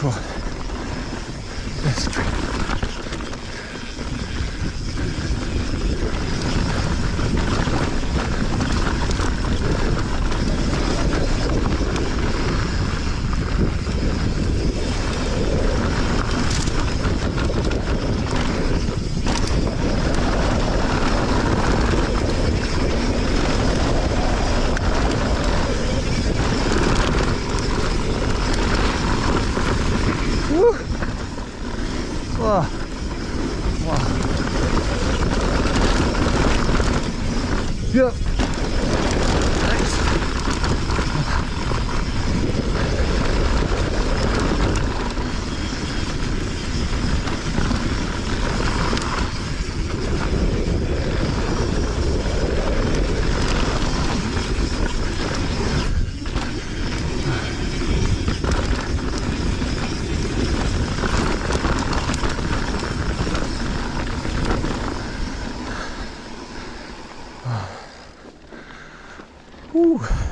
Cool. That's true. 哇！哟。Whew.